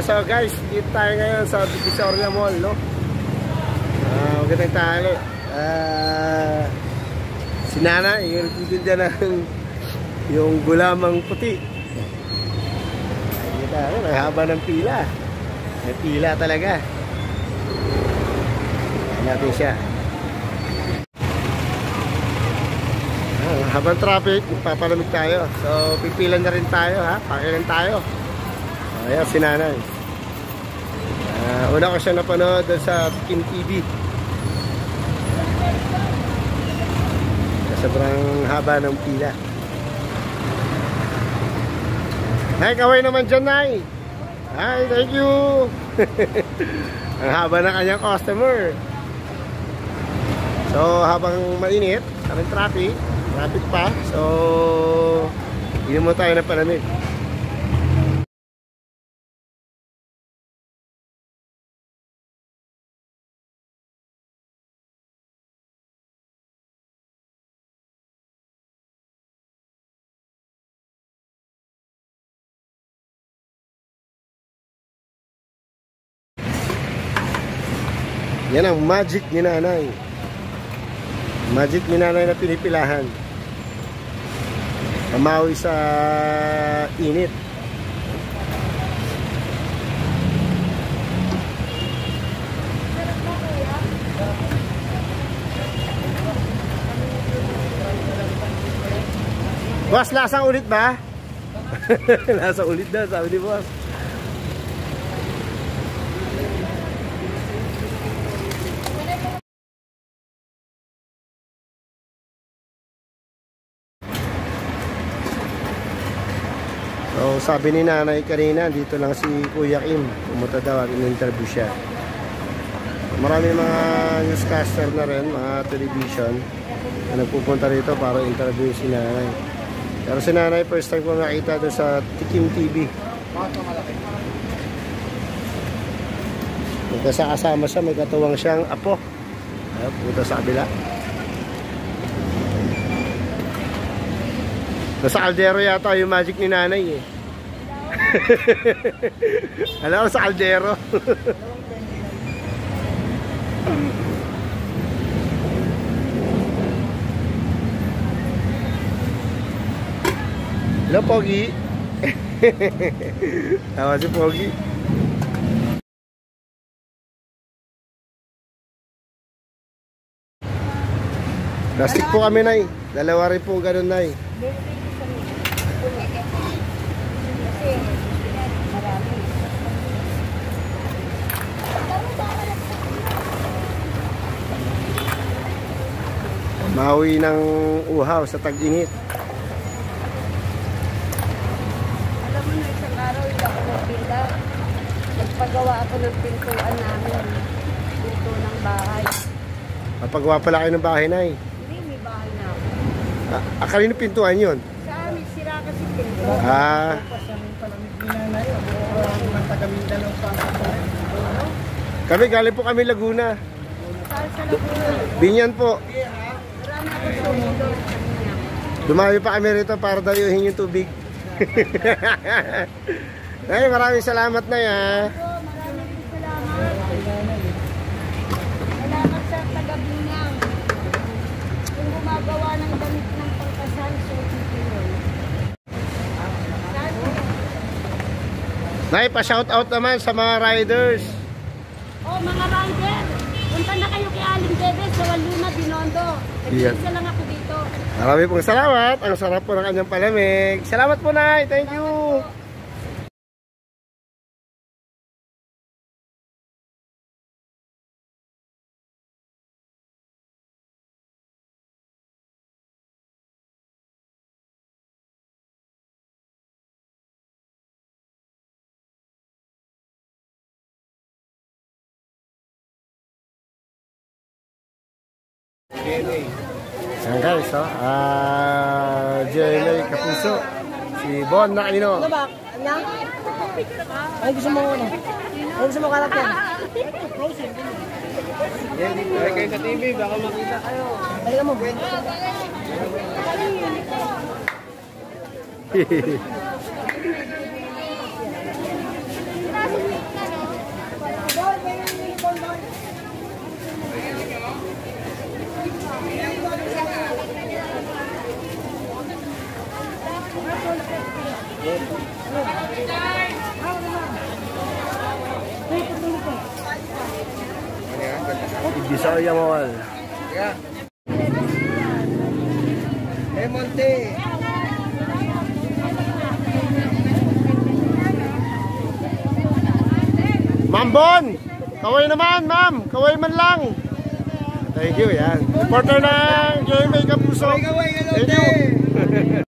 so guys, dito tayo ngayon sa Divisoria Mall, no? Ah, magandang tanghali. Ah, si Nana, yung nagtitinda ng yung gulamang puti. Kita, ano, may haba ng pila. May pila talaga. Ayan natin siya. Ah, habang traffic, papalamig tayo. So, pipilan na rin tayo, ha? Pakilan tayo. Ayan, si Nanay. Uh, una ko siya napanood sa Kim TV. Sobrang haba ng pila. Nay, kaway naman dyan, Nay. Hi, thank you. Ang haba ng kanyang customer. So, habang mainit, kaming traffic, traffic pa. So, hindi mo tayo na palamig. Yan ang magic ni nanay. Magic ni nanay na pinipilahan. Mamawi sa init. Boss, lasang ulit ba? lasang ulit daw, sabi ni boss. So sabi ni nanay kanina, dito lang si Kuya Kim. Pumunta daw at in-interview siya. Marami mga newscaster na rin, mga television na nagpupunta rito para interview si nanay. Pero si nanay first time ko nakita doon sa Tikim TV. May kasama siya, may katuwang siyang apo. Ayun, punta sa kabila. Nasa kaldero yata yung magic ni nanay eh. Alam sa kaldero. Hello, Pogi. Tawa si Pogi. Plastic po kami, Nay. Dalawa rin po ganun, Nay. Maui ng uhaw sa tag-init. Alam mo na isang araw, hindi ako nagpinda. Nagpagawa ako ng pintuan namin. Pinto ng bahay. Mapagawa pala kayo ng bahay, Nay. Hindi, may bahay na ako. Ah, ah, kanino pintuan yun? Sa amin, sira kasi pinto. Ah, kami galing po kami Laguna. Binyan po. Dumayo pa kami rito para dayuhin yung tubig. Ay, maraming salamat na ya. Salamat. Sa taga-binyang. Yung gumagawa ng damit ng pangkasal, so yun. Nay, pa-shout out naman sa mga riders. Oh, mga rider, punta na kayo kay Aling Bebe sa Waluna, Binondo. Nag-isa lang ako dito. Marami pong salamat. Ang sarap po ng kanyang palamig. Salamat po, Nay. Thank you. JLA. Ayan guys, oh. Ah, uh, JLA Kapuso. Si Bon na Nakalino. Oh. Ano ba? Ano? Ay, gusto mo ano? Ay, gusto mo kalap yan? Frozen. Ay, kayo sa TV, baka makita kayo. Halika mo. Hehehe. Bisaya Mall. Eh, Monte. Ma'am Bon! Kaway naman, ma'am! Kaway man lang! Thank you, yan. Reporter ng JMA Kapuso. Kaway, kaway, Thank you.